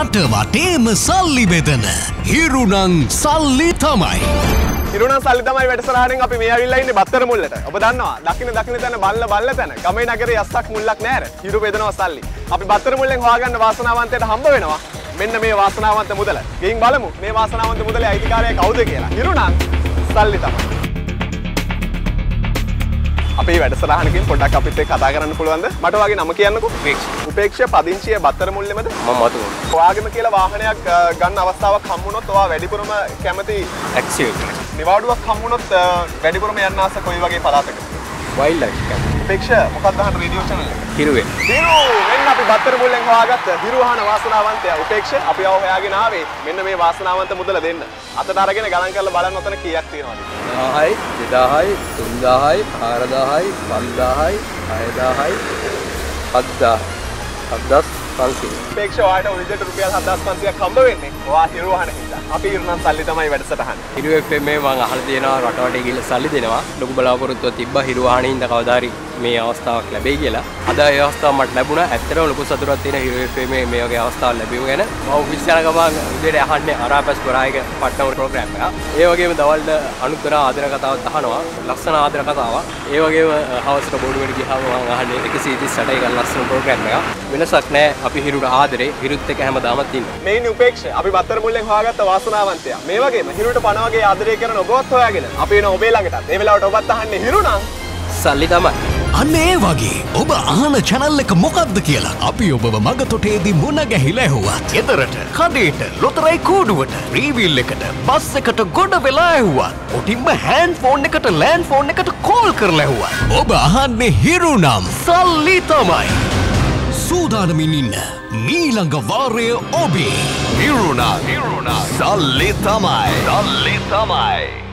රට වටේම සල්ලි බෙදන හිරුනං සල්ලි තමයි. ඉරුණ සල්ලි තමයි වැඩසටහනෙන් අපි මේ ඇවිල්ලා ඉන්නේ බත්තර මුල්ලට. ඔබ දන්නවා දකින්න දකින්න තැන බල්ල බල්ල තැන. ගමේ නගරේ යස්සක් මුල්ලක් නෑර. හිරු බෙදනවා සල්ලි. අපි බත්තර මුල්ලෙන් හොයාගන්න වාසනාවන්තයට හම්බ වෙනවා. මෙන්න මේ වාසනාවන්ත මුදල. ගිහින් බලමු මේ වාසනාවන්ත මුදලේ අයිතිකාරයා කවුද කියලා. හිරුණං සල්ලි තමයි. අපේ වැඩසටහනකින් පොඩ්ඩක් අපිත් එක්ක කතා කරන්න පුළුවන්ද? මට වගේ නම කියන්නකෝ. උපේක්ෂ. පදිංචිය බත්තර මුල්ලෙමද? මම මතු ඔයාගෙම කියලා වාහනයක් ගන්න අවස්ථාවක් හම්බුනොත් ඔයා වැඩිපුරම කැමති ඇක්සියෝ නිවාඩුවක් හම්බුනොත් වැඩිපුරම යන්න ආස කොයි වගේ පළාතක? වයිල් පේක්ෂ මොකක්දහන් රඩියෝෂන හිරුවේ හිරු එන්න අපි බත්තර මුල්ලෙන් හවාගත්ත හිරුහන වාසනාවන්තය උපේක්ෂ අපි අවහයාගෙන ආවේ මෙන්න මේ වාසනාවන්ත මුදල දෙන්න. අතට අරගෙන ගණන් කරලා බලන්න ඔතන කීයක් තියෙනවද? 1000යි 2000යි 3000යි 4000යි 5000යි 6000යි 7000 7000 පන්සි පේක්ෂවාට විදට රුපියල් හදස් පන්සියක් කම්බ වෙන්නේ වා හිරුවහන හිලා අපි ඉරුණන් සල්ලි තමයි වැඩසටහන. හිරුවෙක් මේ මං අහල් තියෙනවා රටවට ගිල්ල සල්ලි දෙනවා. ලොකු බලාපොරොත්තුව තිබ්බ. හිරුවාණින්ද කවදාරී මේ අවස්ථාවක් ලැබෙයි කියලා අද ඒ අවස්ථාව මට ලැබුණා ඇත්තටම ලොකු සතුටක් තියෙන හිරු FM මේ මේ වගේ අවස්ථාවක් ලැබීම ගැන මම ඔෆිස් යන ගමන් උදේට අහන්නේ අරාපස් පොරායක පට්ටම ප්‍රෝග්‍රෑම් එක. ඒ වගේම දවල්ට අනුත්තර ආදර කතාවක් අහනවා ලස්සන ආදර කතාවක්. ඒ වගේම හවසට බෝඩුවට ගියාම මම අහන්නේ 138 එක ලස්සන ප්‍රෝග්‍රෑම් එකක්. වෙනසක් නැහැ අපි හිරුට ආදරේ හිරුත් එක්ක හැමදාමත් ඉන්නවා. මේනි උපේක්ෂ අපි බත්තර මුල්ලෙන් හොයාගත්ත වාසනාවන්තයා. මේ වගේම හිරුට පණ වගේ ආදරය කරන ඔබවත් හොයාගෙන අපි එන ඔබේ ළඟටත්. ඒ වෙලාවට ඔබත් අහන්නේ හිරුණා. සල්ලි තමයි. අන්න වගේ ඔබ අහන චැනල් එක මොකක්ද කියලා අපි ඔබව මගතොටේදී මුණ ගැහිලා ඇහුවත්. ගෙදරට කඩේට ලොතරයි කූඩුවට රීවිල් එකට බස් එකට ගොඩ වෙලා ඇහුවත්. ඔටින්ම හැන් ෆෝන් එකට ලෑන් ෆෝන් එකට කෝල් කරලා ඇහුවත්. ඔබ අහන්නේ හිරුනම් සල්ලි තමයි. සූදානමින් ඉන්න මීළඟ වාරය ඔබේ. හිරුණා හිරුණා. සල්ලි තමයි. සල්ලි තමයි